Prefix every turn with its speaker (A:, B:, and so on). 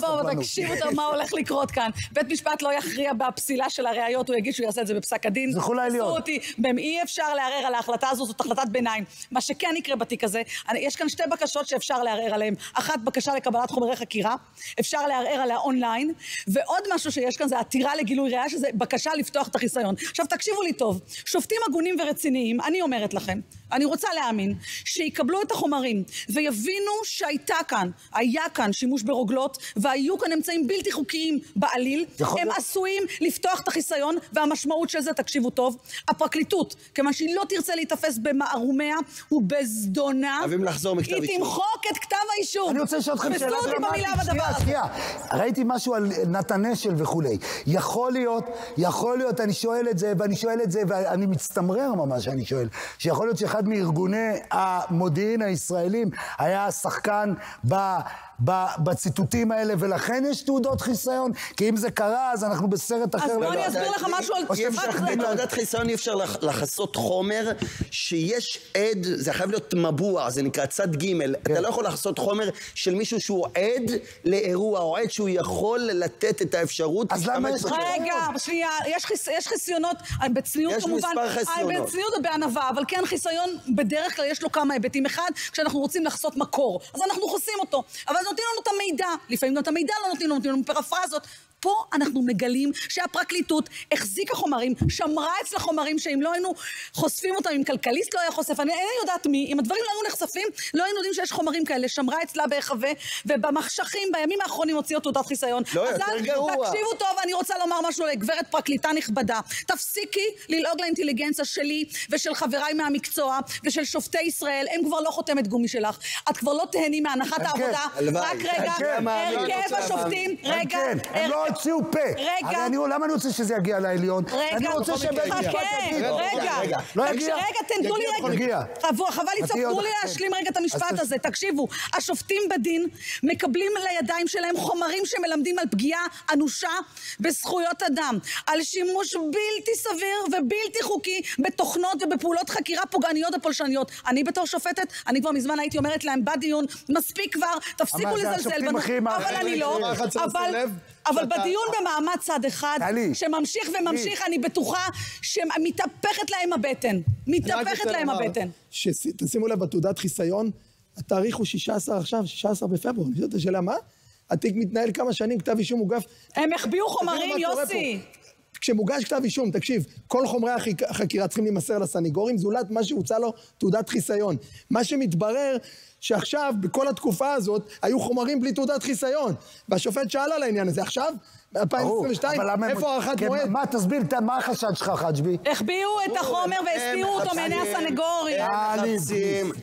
A: בואו, תקשיבו טוב מה הולך לקרות כאן. בית משפט לא יכריע בפסילה של הראיות, הוא יגיד שהוא יעשה את זה בפסק הדין.
B: זה יכול להיות.
A: אי אפשר לערער על ההחלטה הזו, זאת החלטת ביניים. מה שכן יקרה בתיק הזה, יש כאן שתי בקשות שאפשר לערער עליהן. אחת, בקשה לקבלת חומרי חקירה, אפשר לערער עליה אונליין, ועוד משהו שיש כאן זה עתירה לגילוי ראייה, שזה בקשה לפתוח את החיסיון. עכשיו, תקשיבו לי טוב, שופטים הגונים ורציניים, אני אומרת לכם, אני רוצה להאמין, שיקבלו את החומרים ויבינו שהייתה כאן, היה כאן שימוש ברוגלות, והיו כאן אמצעים בלתי חוקיים בעליל, הם עשויים לפתוח את החיסיון, והמשמעות של זה, תקשיבו טוב, הפרקליטות, כיוון שהיא לא תרצה להיתפס במערומיה ובזדונה,
C: חייבים לחזור מכתב
A: אישום. היא תמחוק את כתב האישום.
B: אני רוצה לשאול אתכם שאלה דרמטית. שנייה, שנייה. ראיתי משהו על נתן אשל וכולי. יכול להיות, יכול להיות, אני שואל את זה, ואני שואל את זה, ואני מצטמרר ממש, אני שואל, שיכול להיות שאחד מארגוני המודיעין הישראלים היה שחקן ב... בציטוטים האלה, ולכן יש תעודות חיסיון, כי אם זה קרה, אז אנחנו בסרט אחר.
A: אז בוא אני אסביר לך משהו על...
C: בתעודת חיסיון אי אפשר לחסות חומר שיש עד, זה חייב להיות מבוע, זה נקרא צד ג', אתה לא יכול לחסות חומר של מישהו שהוא עד לאירוע, או עד שהוא יכול לתת את האפשרות.
B: אז למה יש...
A: רגע, שנייה, יש חיסיונות, בצניעות כמובן.
C: יש מספר חיסיונות.
A: בצניעות ובענווה, אבל כן חיסיון, בדרך כלל יש לו כמה היבטים. אחד, כשאנחנו רוצים לחסות מקור, אז אנחנו חוסים אותו. אבל נותנים לנו את המידע, לפעמים גם את המידע לא נותנים לנו, נותנים לנו פרפרזות. פה אנחנו מגלים שהפרקליטות החזיקה חומרים, שמרה אצלה חומרים שאם לא היינו חושפים אותם, אם כלכליסט לא היה חושף, אני אינני יודעת מי, אם הדברים לא היו נחשפים, לא היינו יודעים שיש חומרים כאלה, שמרה אצלה בהיחווה, ובמחשכים בימים האחרונים הוציאו תעודת חיסיון.
C: לא, יותר גרוע.
A: תקשיבו טוב, אני רוצה לומר משהו לגברת פרקליטה נכבדה. תפסיקי ללעוג לאינטליגנציה שלי ושל חבריי מהמקצוע ושל שופטי ישראל, הם כבר לא חותמת גומי שלך. את כבר לא תהני מהנחת העבודה. רק רגע, הרכב השופטים, רגע,
B: הוציאו פה.
A: רגע.
B: אני, למה אני רוצה שזה יגיע לעליון?
A: רגע,
B: אני רוצה שבית משפט יגיד.
A: רגע, רגע. לא יגיע. רגע, תנו לי רגע. חבל לצעוק, תנו לי להשלים רגע את המשפט הזה. תקשיבו, השופטים בדין מקבלים לידיים שלהם חומרים שמלמדים על פגיעה אנושה בזכויות אדם, על שימוש בלתי סביר ובלתי חוקי בתוכנות ובפעולות חקירה פוגעניות ופולשניות. אני בתור שופטת, אני כבר מזמן הייתי אומרת להם בדיון, מספיק כבר, תפסיקו לזלזל בנו. אבל אני לא. אבל בדיון במעמד צד אחד, שממשיך וממשיך, אני בטוחה שמתהפכת להם הבטן. מתהפכת להם הבטן.
D: תשימו לב, בתעודת חיסיון, התאריך הוא 16 עכשיו, 16 בפברואר. אני שואל את השאלה, מה? התיק מתנהל כמה שנים, כתב אישום מוגף.
A: הם החביאו חומרים, יוסי.
D: כשמוגש כתב אישום, תקשיב, כל חומרי החקירה צריכים להימסר לסניגורים, זולת מה שהוצא לו תעודת חיסיון. מה שמתברר, שעכשיו, בכל התקופה הזאת, היו חומרים בלי תעודת חיסיון. והשופט שאל על העניין הזה. עכשיו, ב-2022, איפה הארכת כן, מועד?
B: מה, תסביר, מה החשד שלך, חג'בי?
A: החביאו את החומר והסתירו אותו מעיני הסנגורים.